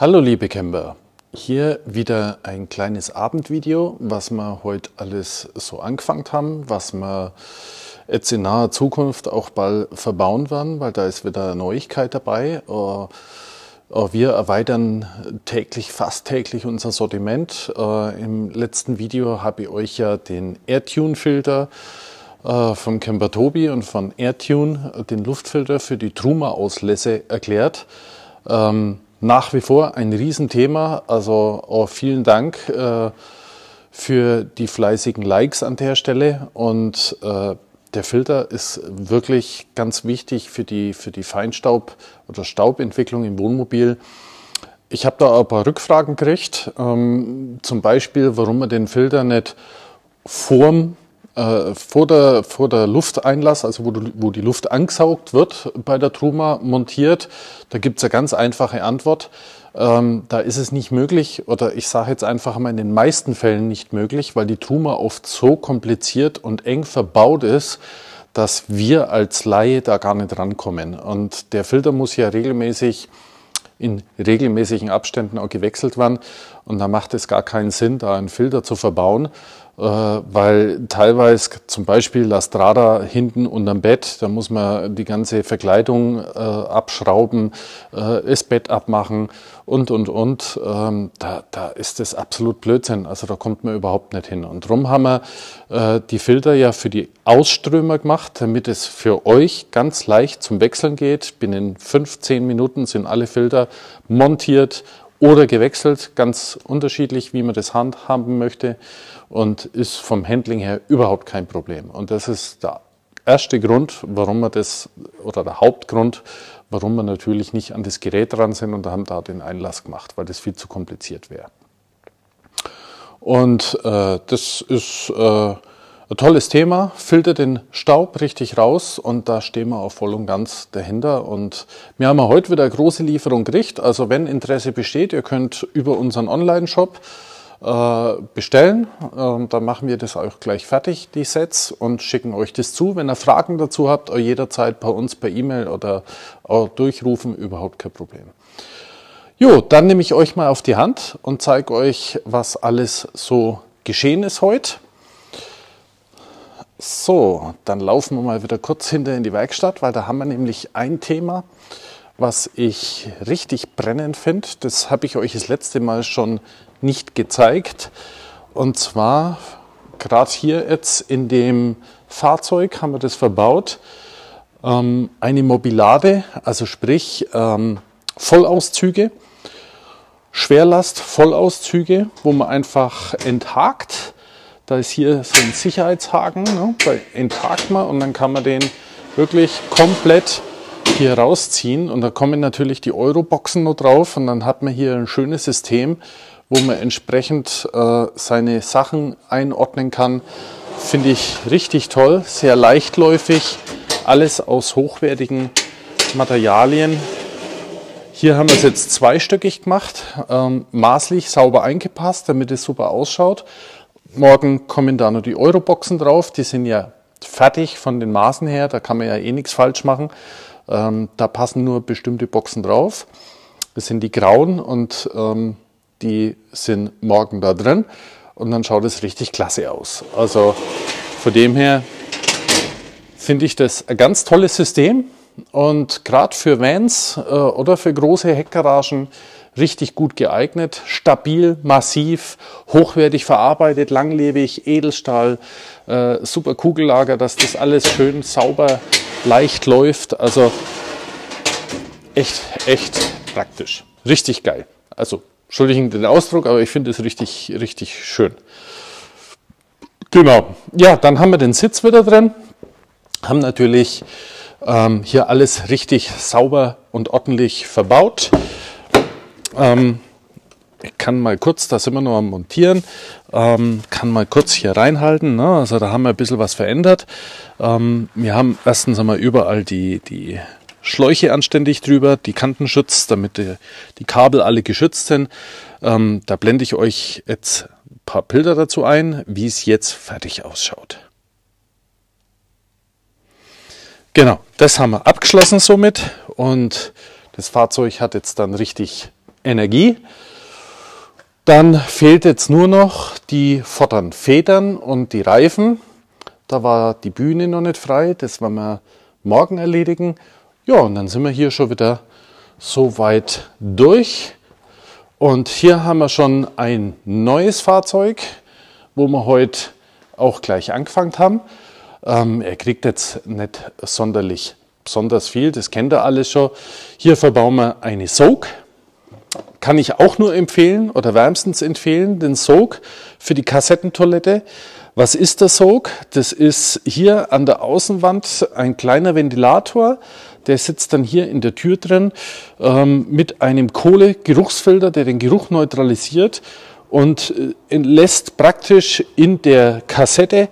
Hallo liebe Camper, hier wieder ein kleines Abendvideo, was wir heute alles so angefangen haben, was wir jetzt in naher Zukunft auch bald verbauen werden, weil da ist wieder Neuigkeit dabei. Äh, äh, wir erweitern täglich, fast täglich unser Sortiment. Äh, Im letzten Video habe ich euch ja den AirTune-Filter vom Camper Tobi und von AirTune, den Luftfilter für die Truma-Auslässe erklärt. Nach wie vor ein Riesenthema. Also auch vielen Dank äh, für die fleißigen Likes an der Stelle. Und äh, der Filter ist wirklich ganz wichtig für die, für die Feinstaub- oder Staubentwicklung im Wohnmobil. Ich habe da ein paar Rückfragen gekriegt, ähm, zum Beispiel, warum man den Filter nicht vorm äh, vor, der, vor der Lufteinlass, also wo, du, wo die Luft angesaugt wird bei der Truma montiert, da gibt es eine ganz einfache Antwort. Ähm, da ist es nicht möglich, oder ich sage jetzt einfach mal in den meisten Fällen nicht möglich, weil die Truma oft so kompliziert und eng verbaut ist, dass wir als Laie da gar nicht rankommen. Und der Filter muss ja regelmäßig in regelmäßigen Abständen auch gewechselt werden. Und da macht es gar keinen Sinn, da einen Filter zu verbauen, weil teilweise zum Beispiel La Strada hinten unterm Bett, da muss man die ganze Verkleidung äh, abschrauben, äh, das Bett abmachen und, und, und. Ähm, da, da ist das absolut Blödsinn. Also da kommt man überhaupt nicht hin. Und darum haben wir äh, die Filter ja für die Ausströmer gemacht, damit es für euch ganz leicht zum Wechseln geht. Binnen 15 Minuten sind alle Filter montiert oder gewechselt, ganz unterschiedlich, wie man das handhaben möchte und ist vom Handling her überhaupt kein Problem. Und das ist der erste Grund, warum wir das, oder der Hauptgrund, warum wir natürlich nicht an das Gerät dran sind und haben da den Einlass gemacht, weil das viel zu kompliziert wäre. Und äh, das ist äh, ein tolles Thema, filtert den Staub richtig raus und da stehen wir auch voll und ganz dahinter. Und wir haben heute wieder eine große Lieferung gekriegt. Also wenn Interesse besteht, ihr könnt über unseren Online-Shop äh, bestellen. Ähm, dann machen wir das auch gleich fertig, die Sets, und schicken euch das zu. Wenn ihr Fragen dazu habt, jederzeit bei uns per E-Mail oder durchrufen, überhaupt kein Problem. Jo, dann nehme ich euch mal auf die Hand und zeige euch, was alles so geschehen ist heute. So, dann laufen wir mal wieder kurz hinter in die Werkstatt, weil da haben wir nämlich ein Thema, was ich richtig brennend finde. Das habe ich euch das letzte Mal schon nicht gezeigt. Und zwar gerade hier jetzt in dem Fahrzeug haben wir das verbaut. Ähm, eine Mobilade, also sprich ähm, Vollauszüge, Schwerlast, Vollauszüge, wo man einfach enthakt da ist hier so ein Sicherheitshaken, ne? da enthakt man und dann kann man den wirklich komplett hier rausziehen und da kommen natürlich die Euroboxen noch drauf und dann hat man hier ein schönes System, wo man entsprechend äh, seine Sachen einordnen kann. Finde ich richtig toll, sehr leichtläufig, alles aus hochwertigen Materialien. Hier haben wir es jetzt zweistöckig gemacht, ähm, maßlich sauber eingepasst, damit es super ausschaut. Morgen kommen da noch die Euroboxen drauf. Die sind ja fertig von den Maßen her. Da kann man ja eh nichts falsch machen. Ähm, da passen nur bestimmte Boxen drauf. Das sind die grauen und ähm, die sind morgen da drin. Und dann schaut es richtig klasse aus. Also von dem her finde ich das ein ganz tolles System. Und gerade für Vans äh, oder für große Heckgaragen richtig gut geeignet, stabil, massiv, hochwertig verarbeitet, langlebig, Edelstahl, äh, super Kugellager, dass das alles schön sauber, leicht läuft. Also echt, echt praktisch. Richtig geil. Also, entschuldigen den Ausdruck, aber ich finde es richtig, richtig schön. Genau. Ja, dann haben wir den Sitz wieder drin. Haben natürlich ähm, hier alles richtig sauber und ordentlich verbaut. Ähm, ich kann mal kurz, da sind wir noch am Montieren, ähm, kann mal kurz hier reinhalten. Ne? Also da haben wir ein bisschen was verändert. Ähm, wir haben erstens einmal überall die, die Schläuche anständig drüber, die Kantenschutz, damit die, die Kabel alle geschützt sind. Ähm, da blende ich euch jetzt ein paar Bilder dazu ein, wie es jetzt fertig ausschaut. Genau, das haben wir abgeschlossen somit und das Fahrzeug hat jetzt dann richtig Energie. Dann fehlt jetzt nur noch die vorderen Federn und die Reifen. Da war die Bühne noch nicht frei, das werden wir morgen erledigen. Ja, und dann sind wir hier schon wieder so weit durch. Und hier haben wir schon ein neues Fahrzeug, wo wir heute auch gleich angefangen haben. Ähm, er kriegt jetzt nicht sonderlich besonders viel, das kennt er alles schon. Hier verbauen wir eine Soak. Kann ich auch nur empfehlen oder wärmstens empfehlen, den Soak für die Kassettentoilette. Was ist der Soak? Das ist hier an der Außenwand ein kleiner Ventilator, der sitzt dann hier in der Tür drin ähm, mit einem Kohlegeruchsfilter, der den Geruch neutralisiert und äh, lässt praktisch in der Kassette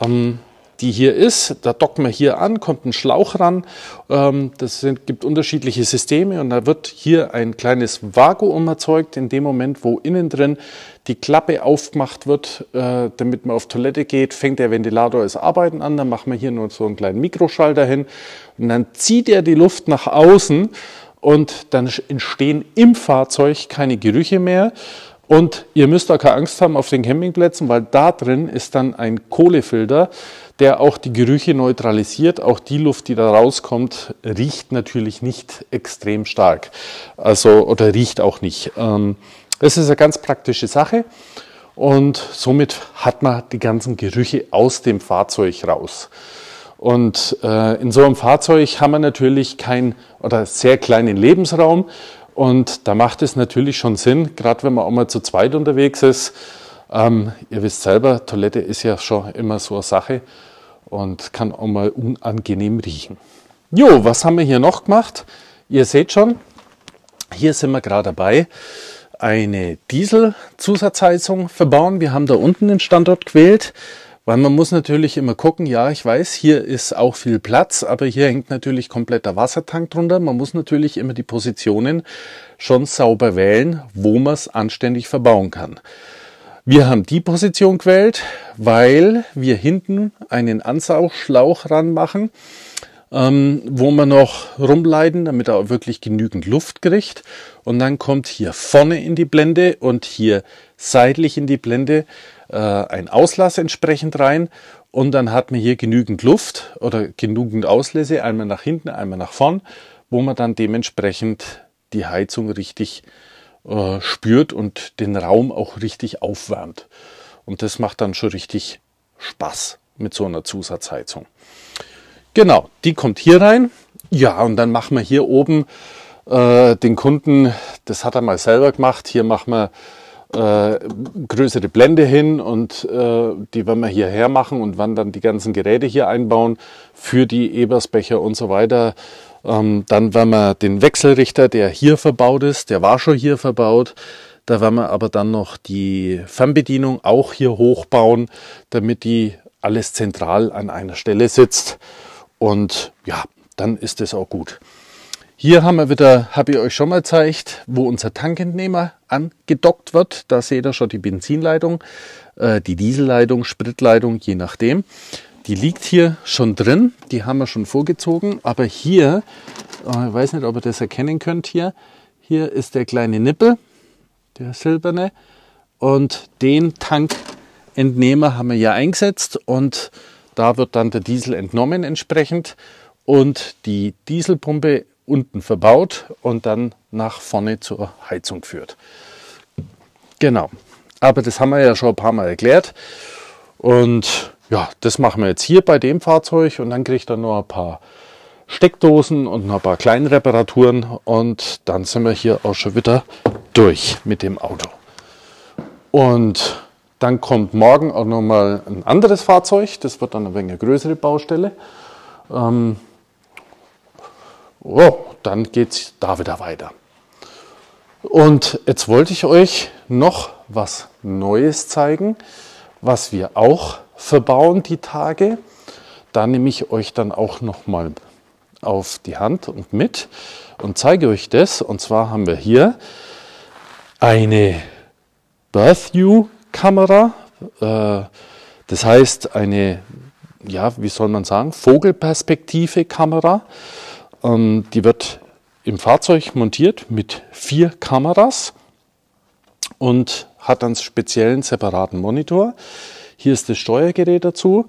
ähm, die hier ist. Da dockt man hier an, kommt ein Schlauch ran. Ähm, das sind, gibt unterschiedliche Systeme und da wird hier ein kleines Vakuum erzeugt in dem Moment, wo innen drin die Klappe aufgemacht wird, äh, damit man auf Toilette geht, fängt der Ventilator das Arbeiten an. Dann machen wir hier nur so einen kleinen Mikroschalter hin und dann zieht er die Luft nach außen und dann entstehen im Fahrzeug keine Gerüche mehr. Und ihr müsst auch keine Angst haben auf den Campingplätzen, weil da drin ist dann ein Kohlefilter, der auch die Gerüche neutralisiert. Auch die Luft, die da rauskommt, riecht natürlich nicht extrem stark. Also, oder riecht auch nicht. Ähm, das ist eine ganz praktische Sache. Und somit hat man die ganzen Gerüche aus dem Fahrzeug raus. Und äh, in so einem Fahrzeug haben wir natürlich keinen oder sehr kleinen Lebensraum. Und da macht es natürlich schon Sinn, gerade wenn man auch mal zu zweit unterwegs ist, ähm, ihr wisst selber, Toilette ist ja schon immer so eine Sache und kann auch mal unangenehm riechen. Jo, was haben wir hier noch gemacht? Ihr seht schon, hier sind wir gerade dabei, eine Diesel-Zusatzheizung verbauen. Wir haben da unten den Standort gewählt, weil man muss natürlich immer gucken, ja, ich weiß, hier ist auch viel Platz, aber hier hängt natürlich kompletter Wassertank drunter. Man muss natürlich immer die Positionen schon sauber wählen, wo man es anständig verbauen kann. Wir haben die Position gewählt, weil wir hinten einen Ansaugschlauch ranmachen, ähm, wo wir noch rumleiten, damit er auch wirklich genügend Luft kriegt. Und dann kommt hier vorne in die Blende und hier seitlich in die Blende äh, ein Auslass entsprechend rein. Und dann hat man hier genügend Luft oder genügend Auslässe, einmal nach hinten, einmal nach vorn, wo man dann dementsprechend die Heizung richtig äh, spürt und den Raum auch richtig aufwärmt. Und das macht dann schon richtig Spaß mit so einer Zusatzheizung. Genau, die kommt hier rein. Ja, und dann machen wir hier oben äh, den Kunden, das hat er mal selber gemacht, hier machen wir äh, größere Blende hin und äh, die werden wir hierher machen und wann dann die ganzen Geräte hier einbauen für die Ebersbecher und so weiter. Ähm, dann werden wir den Wechselrichter, der hier verbaut ist, der war schon hier verbaut. Da werden wir aber dann noch die Fernbedienung auch hier hochbauen, damit die alles zentral an einer Stelle sitzt. Und ja, dann ist es auch gut. Hier haben wir wieder, habe ich euch schon mal gezeigt, wo unser Tankentnehmer angedockt wird. Da seht ihr schon die Benzinleitung, äh, die Dieselleitung, Spritleitung, je nachdem. Die liegt hier schon drin, die haben wir schon vorgezogen, aber hier, äh, ich weiß nicht, ob ihr das erkennen könnt hier, hier ist der kleine Nippel, der silberne, und den Tankentnehmer haben wir hier eingesetzt und da wird dann der Diesel entnommen entsprechend und die Dieselpumpe unten verbaut und dann nach vorne zur Heizung führt. Genau. Aber das haben wir ja schon ein paar Mal erklärt. Und ja, das machen wir jetzt hier bei dem Fahrzeug und dann kriegt er noch ein paar Steckdosen und noch ein paar kleine Reparaturen und dann sind wir hier auch schon wieder durch mit dem Auto. Und dann kommt morgen auch noch mal ein anderes Fahrzeug, das wird dann eine wenig größere Baustelle. Ähm, oh, dann geht es da wieder weiter. Und jetzt wollte ich euch noch was Neues zeigen, was wir auch verbauen die Tage. Da nehme ich euch dann auch noch mal auf die Hand und mit und zeige euch das. Und zwar haben wir hier eine Birth View Kamera. Äh, das heißt eine, ja, wie soll man sagen, Vogelperspektive Kamera. Ähm, die wird im Fahrzeug montiert mit vier Kameras und hat dann speziellen separaten Monitor. Hier ist das Steuergerät dazu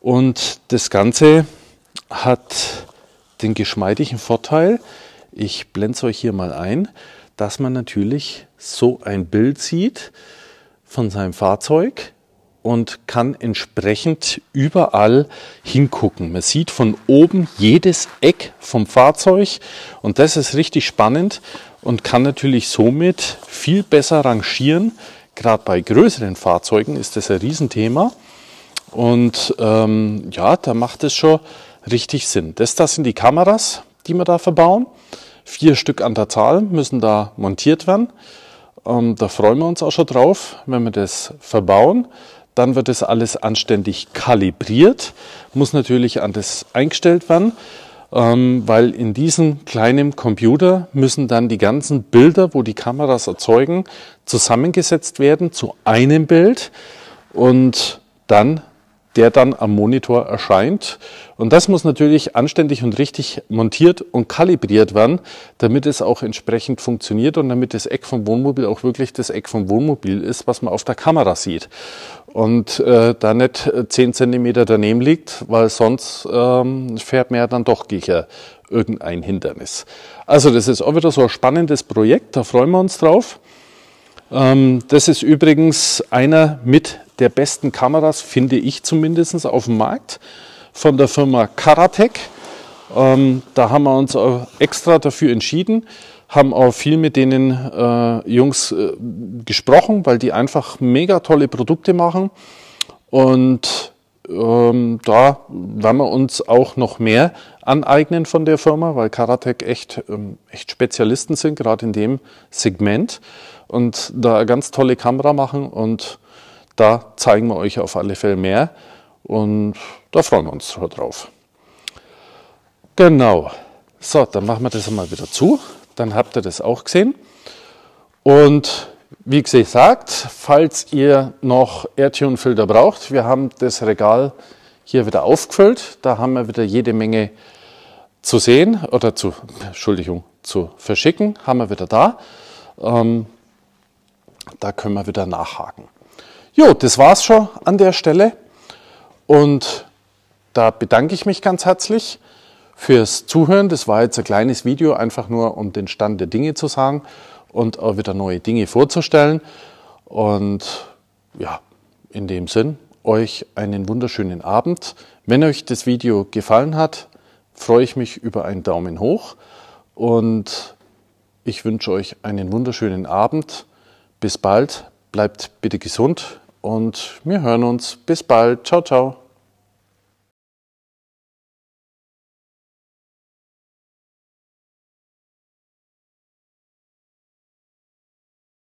und das Ganze hat den geschmeidigen Vorteil, ich blende es euch hier mal ein, dass man natürlich so ein Bild sieht von seinem Fahrzeug und kann entsprechend überall hingucken. Man sieht von oben jedes Eck vom Fahrzeug und das ist richtig spannend und kann natürlich somit viel besser rangieren. Gerade bei größeren Fahrzeugen ist das ein Riesenthema und ähm, ja, da macht es schon richtig Sinn. Das, das sind die Kameras, die wir da verbauen. Vier Stück an der Zahl müssen da montiert werden. Ähm, da freuen wir uns auch schon drauf, wenn wir das verbauen. Dann wird das alles anständig kalibriert, muss natürlich an das eingestellt werden, ähm, weil in diesem kleinen Computer müssen dann die ganzen Bilder, wo die Kameras erzeugen, zusammengesetzt werden zu einem Bild und dann der dann am Monitor erscheint. Und das muss natürlich anständig und richtig montiert und kalibriert werden, damit es auch entsprechend funktioniert und damit das Eck vom Wohnmobil auch wirklich das Eck vom Wohnmobil ist, was man auf der Kamera sieht. Und äh, da nicht 10 Zentimeter daneben liegt, weil sonst ähm, fährt man ja dann doch gegen irgendein Hindernis. Also das ist auch wieder so ein spannendes Projekt, da freuen wir uns drauf. Ähm, das ist übrigens einer mit der besten Kameras, finde ich zumindest, auf dem Markt von der Firma Karatec. Ähm, da haben wir uns extra dafür entschieden, haben auch viel mit denen äh, Jungs äh, gesprochen, weil die einfach mega tolle Produkte machen. Und ähm, da werden wir uns auch noch mehr aneignen von der Firma, weil Karatec echt, ähm, echt Spezialisten sind, gerade in dem Segment und da eine ganz tolle Kamera machen und da zeigen wir euch auf alle Fälle mehr und da freuen wir uns drauf. Genau. So, dann machen wir das einmal wieder zu. Dann habt ihr das auch gesehen. Und wie gesagt, falls ihr noch Airtune-Filter braucht, wir haben das Regal hier wieder aufgefüllt. Da haben wir wieder jede Menge zu sehen oder zu, Entschuldigung, zu verschicken, haben wir wieder da. Ähm, da können wir wieder nachhaken. Jo, das war's schon an der Stelle. Und da bedanke ich mich ganz herzlich fürs Zuhören. Das war jetzt ein kleines Video, einfach nur um den Stand der Dinge zu sagen und auch wieder neue Dinge vorzustellen. Und ja, in dem Sinn, euch einen wunderschönen Abend. Wenn euch das Video gefallen hat, freue ich mich über einen Daumen hoch und ich wünsche euch einen wunderschönen Abend. Bis bald, bleibt bitte gesund und wir hören uns. Bis bald. Ciao, ciao.